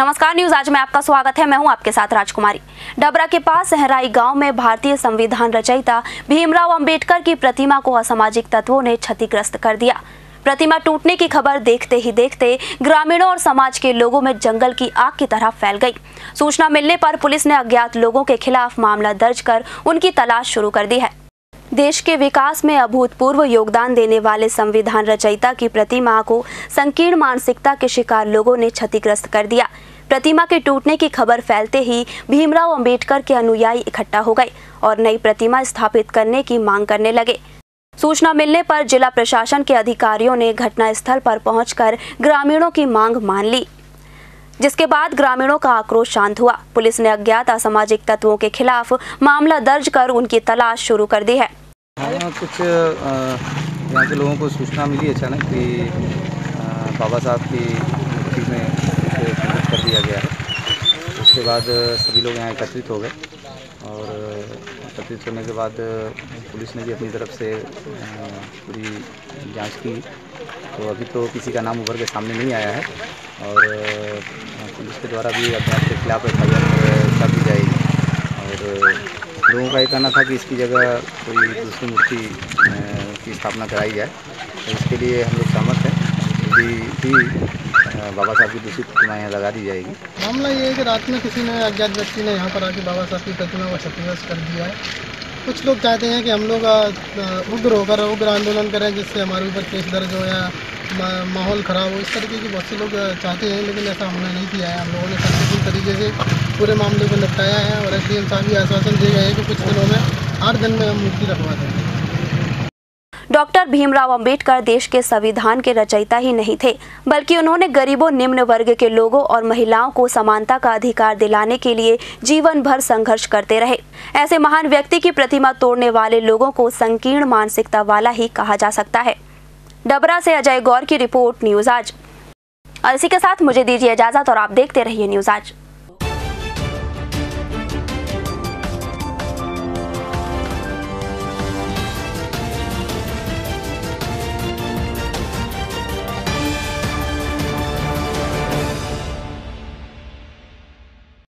नमस्कार, न्यूज़ आज में आपका स्वागत है। मैं हूँ आपके साथ राजकुमारी। डबरा के पास सहराई गाँव में भारतीय संविधान रचयिता भीमराव अंबेडकर की प्रतिमा को असामाजिक तत्वों ने क्षतिग्रस्त कर दिया। प्रतिमा टूटने की खबर देखते ही देखते ग्रामीणों और समाज के लोगों में जंगल की आग की तरह फैल गई। सूचना मिलने पर पुलिस ने अज्ञात लोगों के खिलाफ मामला दर्ज कर उनकी तलाश शुरू कर दी है। देश के विकास में अभूतपूर्व योगदान देने वाले संविधान रचयिता की प्रतिमा को संकीर्ण मानसिकता के शिकार लोगों ने क्षतिग्रस्त कर दिया। प्रतिमा के टूटने की खबर फैलते ही भीमराव अंबेडकर के अनुयायी इकट्ठा हो गए और नई प्रतिमा स्थापित करने की मांग करने लगे। सूचना मिलने पर जिला प्रशासन के अधिकारियों ने घटनास्थल पर पहुंचकर ग्रामीणों की मांग मान ली। जिसके बाद ग्रामीणों का आक्रोश शांत हुआ। पुलिस ने अज्ञात असामाजिक तत्वों के खिलाफ मामला दर्ज कर उनकी तलाश शुरू कर दी है। हाँ कुछ यहाँ के लोगों को सूचना मिली अचानक कि बाबा साहब की में कर दिया गया है। उसके बाद सभी लोग यहाँ एकत्रित हो गए और एकत्रित होने के बाद पुलिस ने भी अपनी तरफ़ से पूरी जाँच की। तो अभी तो किसी का नाम उभर के सामने नहीं आया है और पुलिस के द्वारा भी अपराध के खिलाफ एफ़ आई आर दी जाएगी। और लोगों का ये कहना था कि इसकी जगह कोई दूसरी मूर्ति की स्थापना कराई जाए। तो इसके लिए हम लोग सहमत हैं। भी अ, बाबा साहब की दूसरी प्रतिमा यहाँ लगा दी जाएगी। मामला ये है कि रात में किसी ने अज्ञात व्यक्ति ने यहाँ पर आके बाबा साहब की प्रतिमा को क्षतिग्रस्त कर दिया है। कुछ लोग चाहते हैं कि हम लोग उग्र होकर, उग्र आंदोलन करें, जिससे हमारे ऊपर केस दर्ज हो या माहौल ख़राब हो। इस तरीके की बहुत से लोग चाहते हैं, लेकिन ऐसा हमने नहीं किया है। हम लोगों ने शांतिपूर्ण तरीके से पूरे मामले को निपटाया है और एस साहब भी आश्वासन दिए गए हैं कि कुछ दिनों में आठ दिन में हम मूर्ति रखवा देंगे। डॉक्टर भीमराव अंबेडकर देश के संविधान के रचयिता ही नहीं थे, बल्कि उन्होंने गरीबों, निम्न वर्ग के लोगों और महिलाओं को समानता का अधिकार दिलाने के लिए जीवन भर संघर्ष करते रहे। ऐसे महान व्यक्ति की प्रतिमा तोड़ने वाले लोगों को संकीर्ण मानसिकता वाला ही कहा जा सकता है। डबरा से अजय गौर की रिपोर्ट, न्यूज़ आज। और इसी के साथ मुझे दीजिए इजाज़त और आप देखते रहिए न्यूज़ आज।